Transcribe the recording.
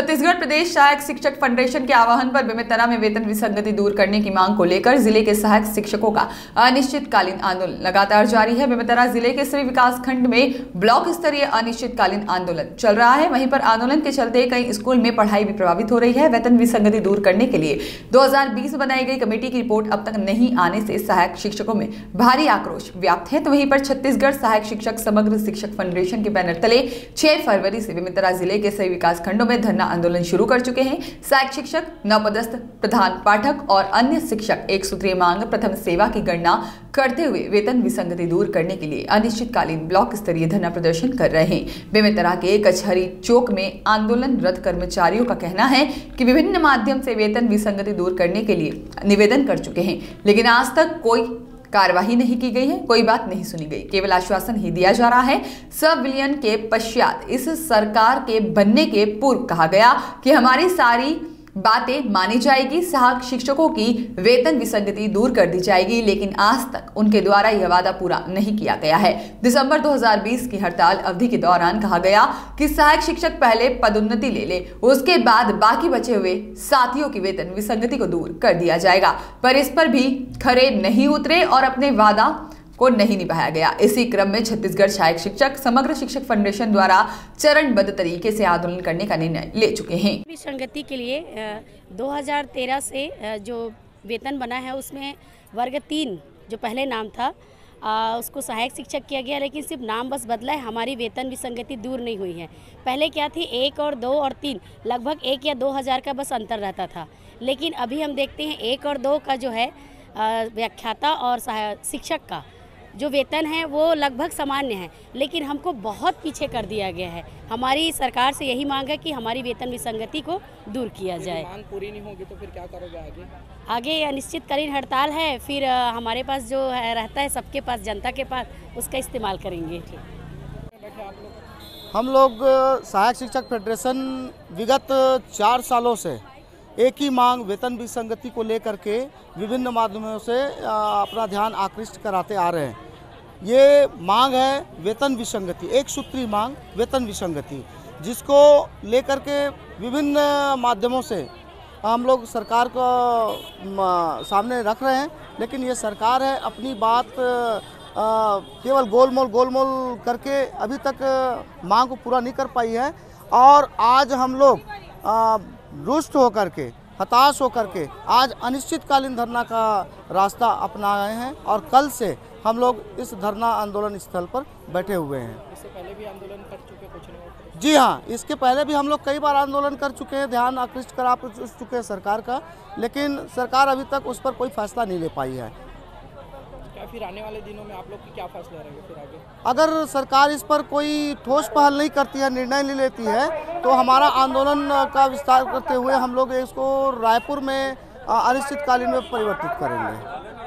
छत्तीसगढ़ प्रदेश सहायक शिक्षक फेडरेशन के आह्वान पर बेमेतरा में वेतन विसंगति दूर करने की मांग को लेकर ज़िले के सहायक शिक्षकों का अनिश्चितकालीन आंदोलन लगातार जारी है। बेमेतरा ज़िले के सभी विकास खंड में ब्लॉक स्तरीय अनिश्चितकालीन आंदोलन चल रहा है। वहीं पर आंदोलन के चलते कई स्कूल में पढ़ाई भी प्रभावित हो रही है। वेतन विसंगति दूर करने के लिए 2020 बनाई गई कमेटी की रिपोर्ट अब तक नहीं आने से सहायक शिक्षकों में भारी आक्रोश व्याप्त है। तो वहीं पर छत्तीसगढ़ सहायक शिक्षक समग्र शिक्षक फेडरेशन के बैनर तले छह फरवरी से बेमेतरा ज़िले के सभी विकास खंडों में धरना आंदोलन शुरू कर चुके हैं। सहायक शिक्षक नवपदस्थ प्रधान पाठक और अन्य शिक्षक एक सूत्रीय मांग प्रथम सेवा की गणना करते हुए वेतन विसंगति दूर करने के लिए अनिश्चितकालीन ब्लॉक स्तरीय धरना प्रदर्शन कर रहे हैं। बेमेतरा के कचहरी चौक में आंदोलनरत कर्मचारियों का कहना है कि विभिन्न माध्यम से वेतन विसंगति दूर करने के लिए निवेदन कर चुके हैं। लेकिन आज तक कोई कार्यवाही नहीं की गई है, कोई बात नहीं सुनी गई। केवल आश्वासन ही दिया जा रहा है सब विलियन के पश्चात इस सरकार के बनने के पूर्व कहा गया कि हमारी सारी बातें मानी जाएगी। सहायक शिक्षकों की वेतन विसंगति दूर कर दी जाएगी, लेकिन आज तक उनके द्वारा यह वादा पूरा नहीं किया गया है। दिसंबर 2020 की हड़ताल अवधि के दौरान कहा गया कि सहायक शिक्षक पहले पदोन्नति ले ले, उसके बाद बाकी बचे हुए साथियों की वेतन विसंगति को दूर कर दिया जाएगा। पर इस पर भी खरे नहीं उतरे और अपने वादा को नहीं निभाया गया। इसी क्रम में छत्तीसगढ़ सहायक शिक्षक समग्र शिक्षक फाउंडेशन द्वारा चरणबद्ध तरीके से आंदोलन करने का निर्णय ले चुके हैं। संगति के लिए 2013 से जो वेतन बना है उसमें वर्ग तीन जो पहले नाम था आ, उसको सहायक शिक्षक किया गया लेकिन सिर्फ़ नाम बस बदला है हमारी वेतन विसंगति दूर नहीं हुई है। पहले क्या थी एक और दो और तीन लगभग एक या दो हज़ार का बस अंतर रहता था। लेकिन अभी हम देखते हैं एक और दो का जो है व्याख्याता और शिक्षक का जो वेतन है वो लगभग सामान्य है लेकिन हमको बहुत पीछे कर दिया गया है। हमारी सरकार से यही मांग है कि हमारी वेतन विसंगति को दूर किया जाए। मांग पूरी नहीं होगी तो फिर क्या करोगे आगे? आगे अनिश्चितकालीन हड़ताल है फिर हमारे पास जो है रहता है सबके पास जनता के पास उसका इस्तेमाल करेंगे। हम लोग सहायक शिक्षक फेडरेशन विगत चार सालों से एक ही मांग वेतन विसंगति को लेकर के विभिन्न माध्यमों से अपना ध्यान आकृष्ट कराते आ रहे हैं। ये मांग है वेतन विसंगति, एक सूत्री मांग वेतन विसंगति, जिसको लेकर के विभिन्न माध्यमों से हम लोग सरकार को सामने रख रहे हैं, लेकिन ये सरकार है अपनी बात केवल गोलमोल गोलमोल करके अभी तक मांग को पूरा नहीं कर पाई है, और आज हम लोग रुष्ट होकर के हताश होकर के आज अनिश्चितकालीन धरना का रास्ता अपना रहे हैं और कल से हम लोग इस धरना आंदोलन स्थल पर बैठे हुए हैं। इससे पहले भी आंदोलन कर चुके कुछ लोग? जी हाँ इसके पहले भी हम लोग कई बार आंदोलन कर चुके हैं ध्यान आकृष्ट करा चुके हैं सरकार का लेकिन सरकार अभी तक उस पर कोई फैसला नहीं ले पाई है। क्या फिर आने वाले दिनों में आप लोग की क्या फैसला रहेगा फिर आगे? अगर सरकार इस पर कोई ठोस पहल नहीं करती है, निर्णय नहीं लेती है तो हमारा आंदोलन का विस्तार करते हुए हम लोग इसको रायपुर में अनिश्चितकालीन में परिवर्तित करेंगे।